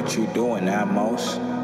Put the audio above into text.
what you doing, Amos?